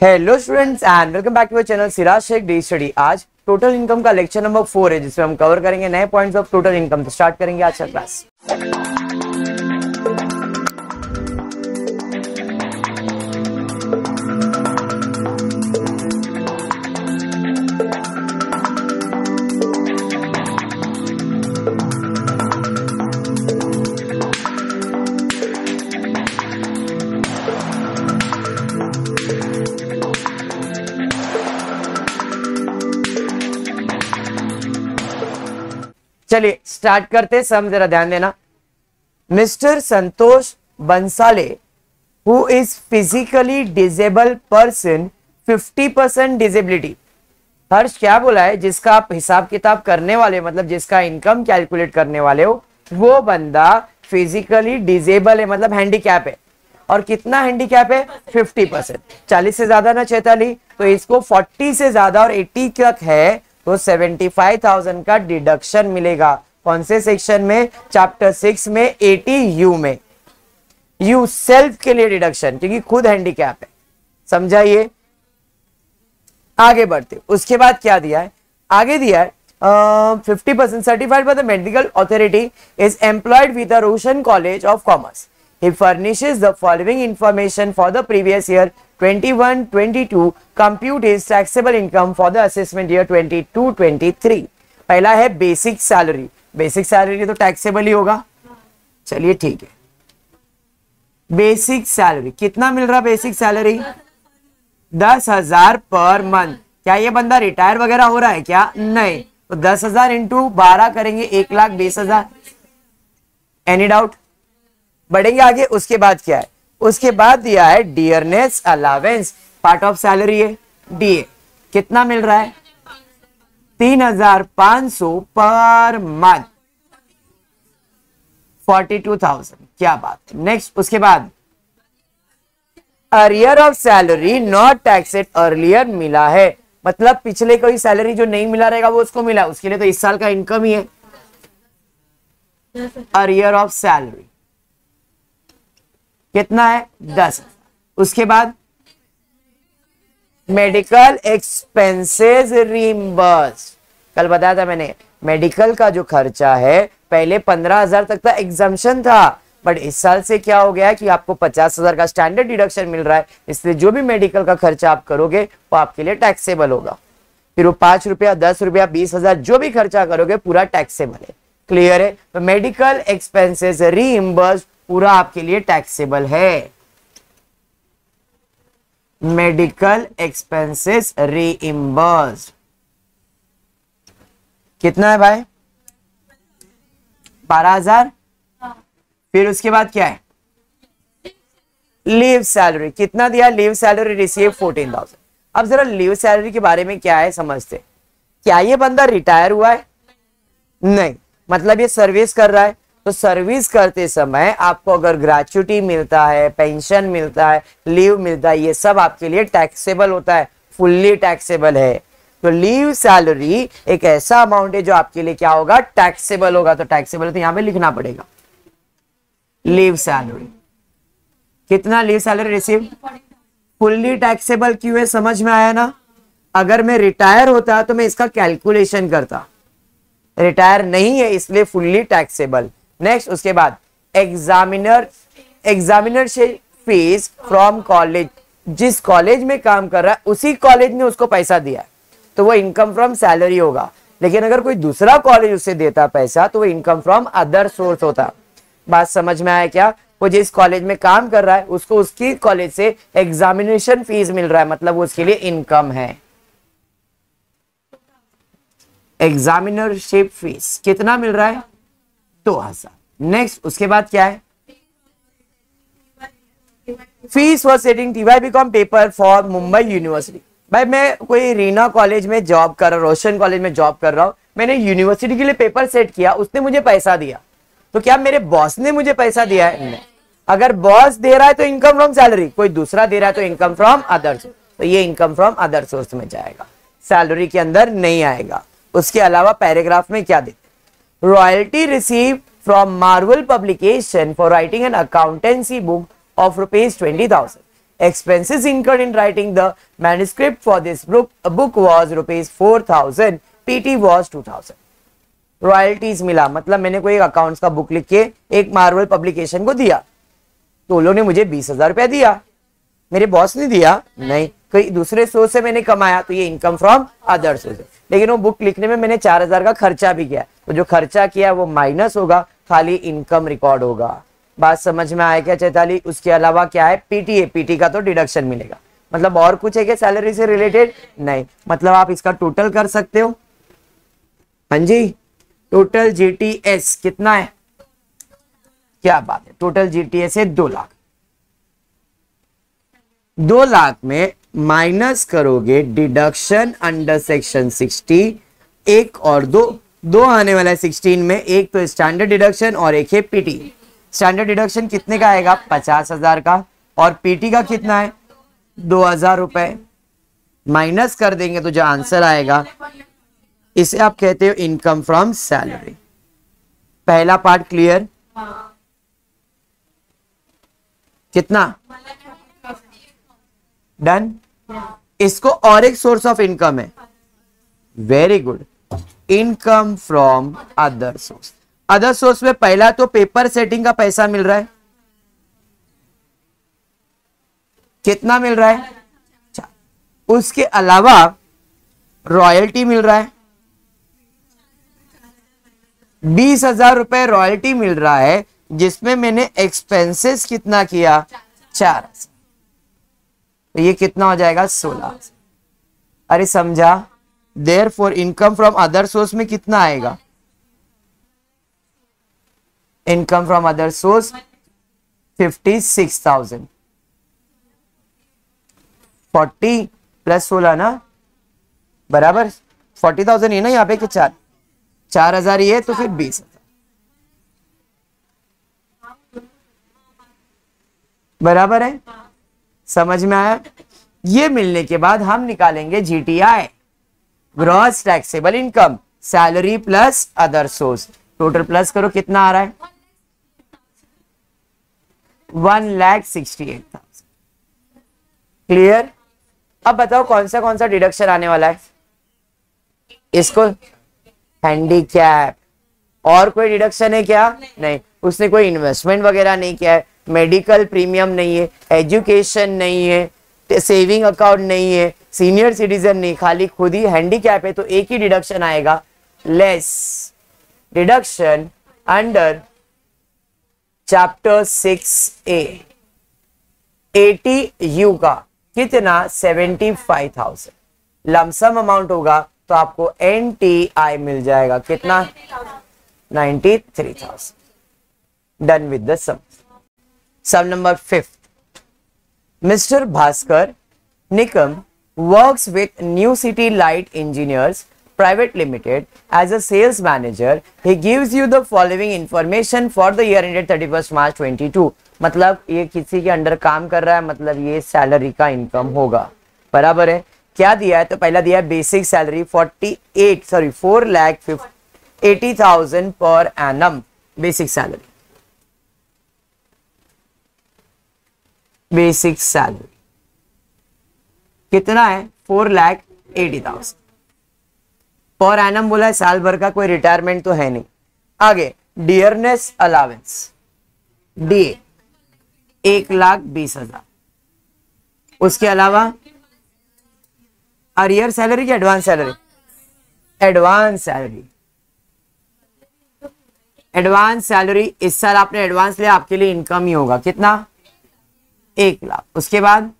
Hello students and welcome back to channel Siraj Shaikh the study आज total income का lecture number four है, जिसमें हम cover करेंगे नए पॉइंट्स ऑफ़ टोटल इनकम तो स्टार्ट करेंगे आज का क्लास चलिए स्टार्ट करते सम जरा ध्यान देना। Mister Santosh Bansale who is physically disabled person 50 percent disability Harsh, क्या बोला है? जिसका आप हिसाब किताब करने वाले मतलब जिसका इनकम कैलकुलेट करने वाले हो, वो बंदा फिजिकली डिजेबल है मतलब हैंडीकैप है। और कितना हैंडीकैप है? 50 परसेंट चालीस से ज़्यादा ना चैताली तो इसको 40 से ज़्यादा और 80 तक है तो 75,000 का डिडक्शन मिलेगा। कौन से सेक्शन में? चैप्टर सिक्स में 80 यू में। यू सेल्फ के लिए डिडक्शन क्योंकि खुद हैंडीकैप है। समझाइए। आगे बढ़ते उसके बाद क्या दिया है? आगे दिया है fifty percent certified by the medical authority is employed with Roshan college of commerce he furnishes the following information for the previous year. 21-22 compute his taxable income for the assessment year 22-23 पहला है basic salary basic salary तो taxable ही होगा। चलिए ठीक है। Basic salary कितना मिल रहा बेसिक सैलरी दस हज़ार पर मंथ क्या ये बंदा रिटायर वगैरह हो रहा है क्या? नहीं। तो दस हज़ार इंटू बारह करेंगे एक लाख बीस हज़ार। एनी डाउट बढ़ेंगे आगे, उसके बाद क्या है? उसके बाद दिया है dearness allowance part of salary है डीए कितना मिल रहा है? तीन हज़ार पाँच सौ per month forty two thousand क्या बात नेक्स्ट उसके बाद. Arrear of salary not taxed earlier मिला है। मतलब पिछले कोई सैलरी जो नहीं मिला रहेगा, वो उसको मिला। उसके लिए तो इस साल का इनकम ही है। अरियर ऑफ़ सैलरी कितना है? दस। उसके बाद मेडिकल एक्सपेंसेस रिम्बर्स कल बताया था मैंने मेडिकल का जो खर्चा है, पहले पंद्रह हज़ार तक का एग्जामेशन था बट इस साल से क्या हो गया कि आपको पचास हज़ार का स्टैंडर्ड डिडक्शन मिल रहा है, इसलिए जो भी मेडिकल का खर्चा आप करोगे, वो आपके लिए टैक्सेबल होगा। फिर वो पाँच रुपया, दस रुपया, बीस हज़ार, जो भी खर्चा करोगे, पूरा टैक्सेबल है। क्लियर है? तो मेडिकल एक्सपेंसेस रीइम्बर्स पूरा आपके लिए टैक्सेबल है। मेडिकल एक्सपेंसेस रीइम्बर्स कितना है भाई? बारह हज़ार? फिर उसके बाद क्या है? लीव सैलरी कितना दिया? Leave salary receive fourteen thousand अब जरा लीव सैलरी के बारे में क्या है समझते क्या ये बंदा रिटायर हुआ है? नहीं। मतलब ये सर्विस कर रहा है? तो सर्विस करते समय आपको अगर ग्रेचुटी मिलता है पेंशन मिलता है लीव मिलता है, ये सब आपके लिए टैक्सेबल होता है फुल्ली टैक्सेबल है। तो लीव सैलरी एक ऐसा अमाउंट है जो आपके लिए क्या होगा? टैक्सेबल होगा। तो टैक्सेबल तो यहाँ पे लिखना पड़ेगा। लीव सैलरी कितना leave salary receive fully taxable क्यों है? समझ में आया ना? अगर मैं रिटायर होता तो मैं इसका कैलकुलेशन करता। रिटायर नहीं है, इसलिए फुल्ली टैक्सेबल नेक्स्ट उसके बाद एग्जामिनर एग्जामिनर से फ़ीस फ्रॉम कॉलेज जिस कॉलेज में काम कर रहा है, उसी कॉलेज ने उसको पैसा दिया तो वो इनकम फ्रॉम सैलरी होगा। लेकिन अगर कोई दूसरा कॉलेज उसे देता पैसा तो वो इनकम फ्रॉम अदर सोर्स होता बात समझ में आया क्या? वो जिस कॉलेज में काम कर रहा है, उसको उसकी कॉलेज से एग्जामिनेशन फ़ीस मिल रहा है। मतलब उसके लिए इनकम है। एग्जामिनरशिप फ़ीस कितना मिल रहा है? दो हज़ार नेक्स्ट उसके बाद क्या है? Fees for setting TY BCom paper for Mumbai university भाई, मैं कोई रीना कॉलेज में जॉब कर रहा हूँ रोशन कॉलेज में जॉब कर रहा हूँ, मैंने यूनिवर्सिटी के लिए पेपर सेट किया, उसने मुझे पैसा दिया। तो क्या मेरे बॉस ने मुझे पैसा दिया है? नहीं। अगर बॉस दे रहा है तो इनकम फ्रॉम सैलरी कोई दूसरा दे रहा है तो इनकम फ्रॉम अदर तो ये इनकम फ्रॉम अदर सोर्स में जाएगा। सैलरी के अंदर नहीं आएगा। उसके अलावा पैराग्राफ में क्या देते receive from Marvel publication for writing an accountancy book of rupees twenty thousand expenses incurred in writing the manuscript for this book, book was rupees 4000 pt was 2000 royalties मिला मतलब मैंने कोई अकाउंट्स का बुक लिख के एक मार्वल पब्लिकेशन को दिया। तो लोगों ने मुझे बीस हज़ार रुपया दिया। मेरे बॉस ने दिया नहीं कोई दूसरे सोर्स से मैंने कमाया तो ये इनकम फ्रॉम अदर सोर्स लेकिन वो बुक लिखने में मैंने चार हज़ार का खर्चा भी किया। तो जो खर्चा किया वो माइनस होगा, खाली इनकम रिकॉर्ड होगा। बात समझ में आया क्या चैताली? उसके अलावा क्या है? पीटीए, पीटी का तो डिडक्शन मिलेगा। मतलब और कुछ है क्या सैलरी से रिलेटेड नहीं। मतलब आप इसका टोटल कर सकते हो। हाँ जी। टोटल जीटीएस कितना है? क्या बात है। टोटल जीटीएस है दो लाख। दो लाख में माइनस करोगे डिडक्शन अंडर सेक्शन 60 एक और दो दो आने वाला है 16 में, एक तो स्टैंडर्ड डिडक्शन और एक है पीटी स्टैंडर्ड डिडक्शन कितने का आएगा? पचास हज़ार का। और पीटी का कितना है? दो हज़ार रुपए। माइनस कर देंगे तो जो आंसर आएगा, इसे आप कहते हो इनकम फ्रॉम सैलरी पहला पार्ट क्लियर कितना? डन इसको और एक सोर्स ऑफ़ इनकम है। Very good income from other source other source में पहला तो पेपर सेटिंग का पैसा मिल रहा है। कितना मिल रहा है? उसके अलावा रॉयल्टी मिल रहा है। बीस हज़ार रुपए रॉयल्टी मिल रहा है, जिसमें मैंने एक्सपेंसेस कितना किया? चार तो ये कितना हो जाएगा? सोलह अरे समझा? There for income from other source में कितना आएगा? Income from other source fifty six thousand forty plus सोलह ना? बराबर? फोर्टी थाउज़ेंड ही ना यहाँ पे कि चार? चार हज़ार ही है तो फिर बीस। हज़ार बराबर है? समझ में आया? ये मिलने के बाद हम निकालेंगे GTI gross taxable income salary plus other source total plus करो, कितना आ रहा है? One lakh sixty eight thousand clear अब बताओ कौन सा कौन सा डिडक्शन आने वाला है? इसको? हैंडीकैप और कोई डिडक्शन है क्या? नहीं। नहीं। उसने कोई इन्वेस्टमेंट वगैरह नहीं किया है। मेडिकल प्रीमियम नहीं है। एजुकेशन नहीं है। सेविंग अकाउंट नहीं है। सीनियर सिटीजन नहीं, खाली खुद ही हैंडीकैप है तो एक ही डिडक्शन आएगा। Less deduction under chapter six A eighty U का कितना? Seventy five thousand lump sum amount होगा तो आपको एन टी आई मिल जाएगा। कितना? Ninety three thousand done with the sum sum number fifth mister Bhaskar Nikam works with new city light engineers private limited as a sales manager. He gives you the following information for the year ended 31st March 22 मतलब ये किसी के under काम कर रहा है मतलब ये सैलरी का इनकम होगा। बराबर है? क्या दिया है? तो पहला दिया है basic salary 48 sorry 4 lakh eighty thousand per annum basic salary basic salary कितना है? Four lakh eighty thousand. Per annum बोला है, साल भर का कोई रिटायरमेंट तो है नहीं। आगे डियरनेस अलावेंस डी एक लाख बीस हज़ार। उसके अलावा अरियर सैलरी की advance salary advance salary advance salary इस साल आपने एडवांस लिया, आपके लिए इनकम ही होगा। कितना? एक लाख। उसके बाद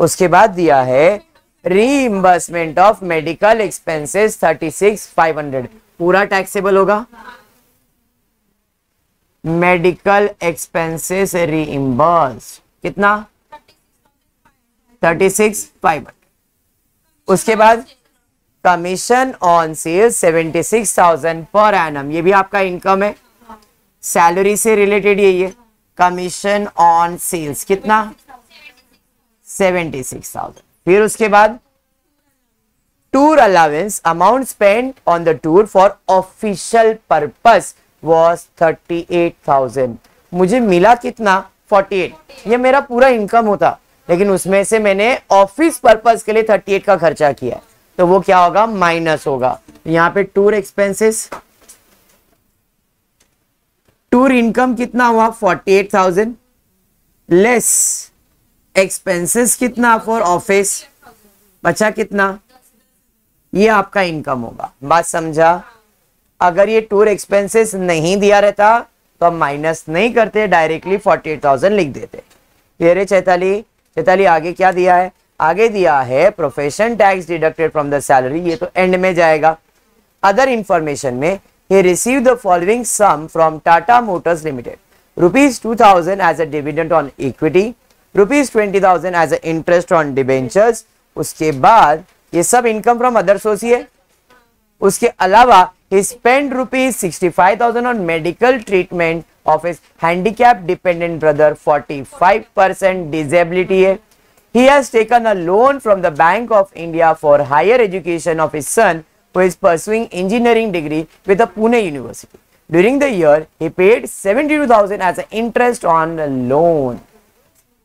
उसके बाद दिया है reimbursement of medical expenses thirty six five hundred पूरा टैक्सेबल होगा। मेडिकल एक्सपेंसेस रीइंबर्स कितना? थर्टी सिक्स फाइव हंड्रेड उसके बाद commission on sales seventy six thousand per annum ये भी आपका इनकम है। सैलरी से रिलेटेड यही है। कमीशन ऑन सेल्स कितना? सेवेंटी सिक्स थाउज़ेंड फिर उसके बाद tour allowance amount spend on the tour for official purpose was thirty eight thousand मुझे मिला कितना? 48 ये मेरा पूरा इनकम होता। लेकिन उसमें से मैंने ऑफ़िस पर्पज के लिए 38 का खर्चा किया। तो वो क्या होगा? माइनस होगा। यहाँ पे टूर एक्सपेंसेस टूर इनकम कितना हुआ? 48,000 लेस एक्सपेंसेस कितना फॉर ऑफ़िस बचा कितना? ये आपका इनकम होगा। बात समझा? अगर ये टूर एक्सपेंसेस नहीं दिया रहता तो हम माइनस नहीं करते डायरेक्टली फोर्टी एट थाउज़ेंड लिख देते। ये रे चैताली? चैताली आगे क्या दिया है? आगे दिया है profession tax deducted from the salary ये तो एंड में जाएगा। अदर इंफॉर्मेशन में he received the following sum from Tata Motors Limited. Rupees 2000 as a dividend on equity, rupees twenty thousand as a interest on debentures उसके बाद ये सब income from other source ही है उसके अलावा spend rupees sixty five thousand on medical treatment of his handicap dependent brother forty five percent disability है he has taken a loan from the bank of India for higher education of his son who is pursuing engineering degree with Pune university during the year he paid seventy two thousand as a interest on loan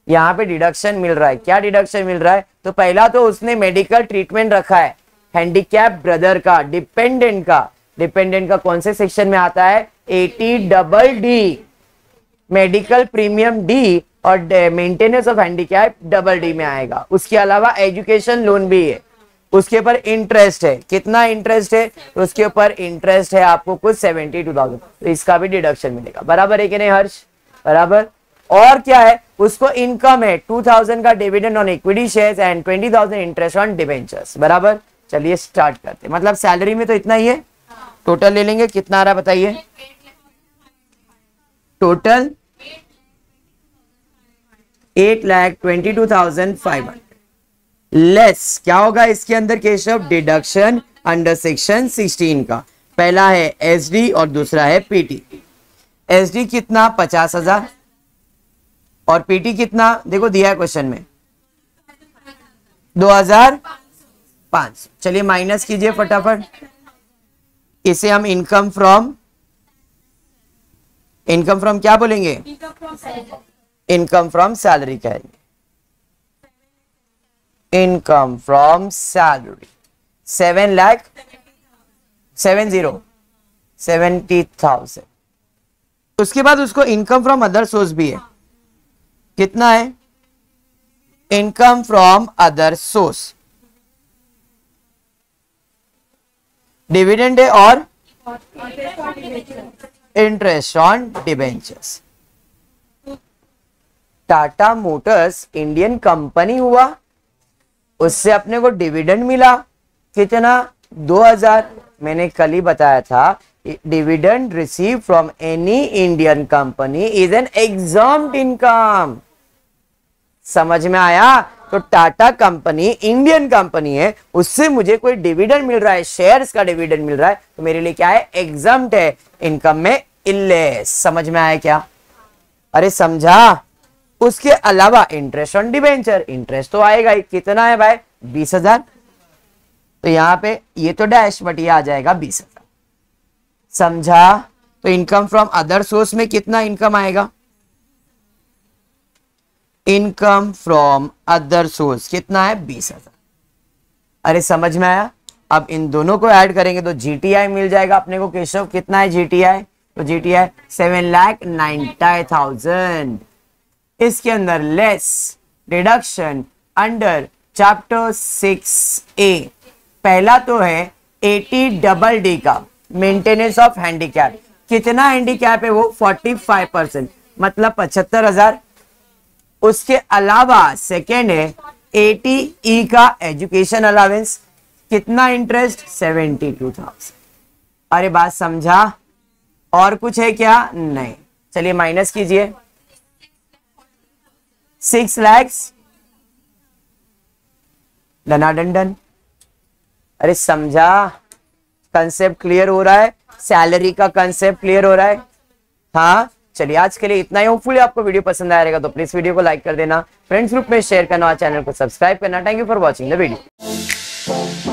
यहाँ पे deduction मिल रहा है। क्या deduction मिल रहा है? तो पहला तो उसने मेडिकल ट्रीटमेंट रखा है। हैंडीकैप ब्रदर का डिपेंडेंट का। डिपेंडेंट का कौन से सेक्शन में आता है? Eighty double D medical premium D और maintenance of handicap double D में आएगा। उसके अलावा एजुकेशन लोन भी है। उसके ऊपर इंटरेस्ट है। कितना इंटरेस्ट है? उसके ऊपर इंटरेस्ट है आपको कुछ सेवेंटी टू थाउज़ेंड तो इसका भी डिडक्शन मिलेगा। बराबर है कि नहीं हर्ष? बराबर? और क्या है? उसको इनकम है टू थाउज़ेंड का dividend on equity shares and twenty thousand interest on debentures बराबर? चलिए स्टार्ट करते हैं। मतलब सैलरी में तो इतना ही है? टोटल ले लेंगे, कितना आ रहा बताइए? Total eight lakh twenty two thousand five hundred less क्या होगा इसके अंदर, Keshav? Deduction under section sixteen का। पहला है एसडी और दूसरा है पीटी एसडी कितना? पचास हज़ार। और पीटी कितना? देखो, दिया है क्वेश्चन में। दो हज़ार पाँच चलिए माइनस कीजिए फटाफट। इसे हम इनकम फ्रॉम इनकम फ्रॉम क्या बोलेंगे? इनकम फ्रॉम सैलरी कहेंगे। Income from salary seven lakh seven zero seventy thousand उसके बाद उसको इनकम फ्रॉम अदर सोर्स भी है। कितना है? Income from other source dividend है और? Interest on debentures Tata Motors Indian company हुआ। उससे अपने को डिविडेंड मिला। कितना? 2000 मैंने कल ही बताया था। Dividend receive from any Indian company is an exempt income समझ में आया? तो टाटा कंपनी इंडियन कंपनी है, उससे मुझे कोई डिविडेंड मिल रहा है शेयर्स का डिविडेंड मिल रहा है तो मेरे लिए क्या है? एग्ज़ाम है इनकम में इल्लेस समझ में आया क्या? अरे समझा? उसके अलावा इंटरेस्ट ऑन डिवेंचर इंटरेस्ट तो आएगा ही। कितना है भाई? बीस हज़ार। तो यहाँ पे ये तो डैश बट ये आ जाएगा बीस हज़ार। समझा? तो इनकम फ्रॉम अदर सोर्स में कितना इनकम आएगा? इनकम फ्रॉम अदर सोर्स कितना है? बीस हज़ार। अरे, समझ में आया? अब इन दोनों को ऐड करेंगे तो जीटीआई मिल जाएगा अपने को, केशव। कितना है जीटीआई तो GTI seven lakh ninety thousand इसके अंदर less deduction under chapter six A पहला तो है एटी डबल डी का। मेंटेनेंस ऑफ़ हैंडीकैप कितना हैंडीकैप है वो? फोर्टी फाइव परसेंट मतलब पचहत्तर हज़ार. उसके अलावा सेकेंड है एटी ई का एजुकेशन अलावेंस कितना इंटरेस्ट सेवेंटी टू थाउज़ेंड अरे बात समझा? और कुछ है क्या? नहीं. चलिए माइनस कीजिए. सिक्स लैक्स डनाडंडन अरे समझा? कंसेप्ट क्लियर हो रहा है? सैलरी का कंसेप्ट क्लियर हो रहा है? हाँ चलिए आज के लिए इतना ही। होपफुल आपको वीडियो पसंद आएगा तो प्लीज़ वीडियो को लाइक कर देना। फ्रेंड्स ग्रुप में शेयर करना और चैनल को सब्सक्राइब करना। Thank you for watching the video